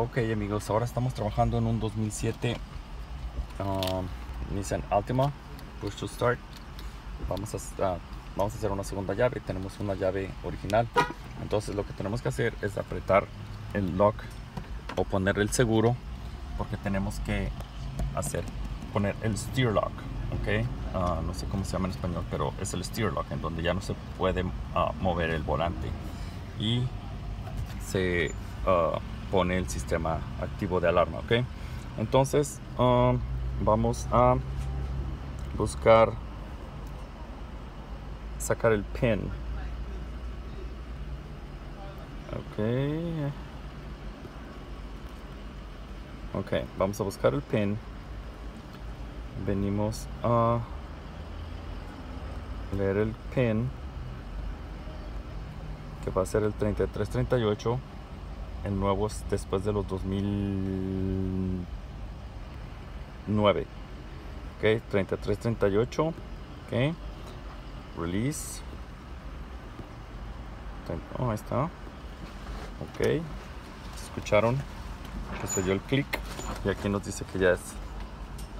Ok amigos, ahora estamos trabajando en un 2007 um, Nissan Altima Push to Start. Vamos a, uh, vamos a hacer una segunda llave. Tenemos una llave original. Entonces lo que tenemos que hacer es apretar el lock o poner el seguro porque tenemos que hacer poner el steer lock. Ok, uh, no sé cómo se llama en español, pero es el steer lock en donde ya no se puede uh, mover el volante y se pone el sistema activo de alarma ok entonces um, vamos a buscar sacar el pin. Ok. Ok vamos a buscar el pin. Venimos a leer el pin que va a ser el 3338 en nuevos después de los 2009 ok 33 38 ok release. Oh, ahí está. Ok escucharon que se dio el clic y aquí nos dice que ya es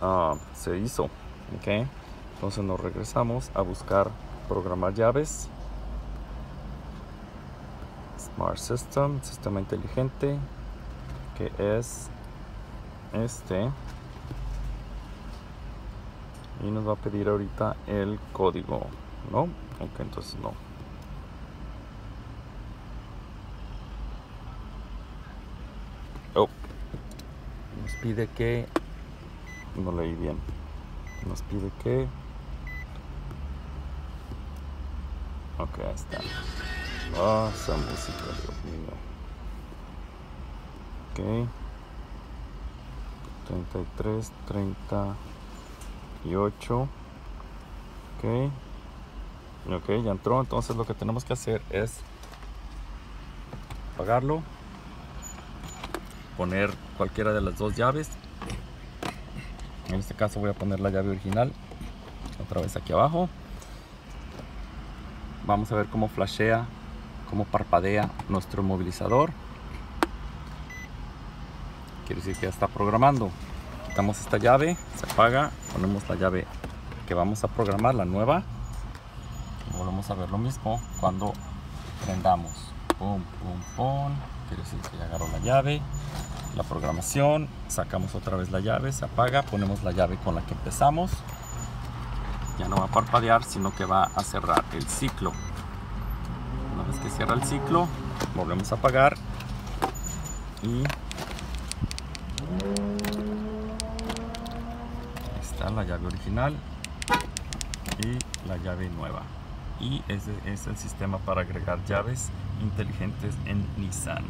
uh, se hizo. Ok entonces nos regresamos a buscar programar llaves Smart System, sistema inteligente, que es este. Y nos va a pedir ahorita el código, ¿no? Ok, entonces no. Oh. Nos pide que... No leí bien. Nos pide que... Ok, ahí está. Ah, esa música, Dios mío. Ok. 33, 38. Ok. Ok, ya entró. Entonces lo que tenemos que hacer es apagarlo. Poner cualquiera de las dos llaves. En este caso voy a poner la llave original. Otra vez aquí abajo. Vamos a ver cómo flashea cómo parpadea nuestro movilizador. Quiere decir que ya está programando. Quitamos esta llave, se apaga, ponemos la llave que vamos a programar, la nueva. volvemos a ver lo mismo cuando prendamos. Pum, pum, pum. Quiere decir que ya agarró la llave. La programación, sacamos otra vez la llave, se apaga, ponemos la llave con la que empezamos. Ya no va a parpadear, sino que va a cerrar el ciclo que cierra el ciclo volvemos a apagar y está la llave original y la llave nueva. Y ese es el sistema para agregar llaves inteligentes en Nissan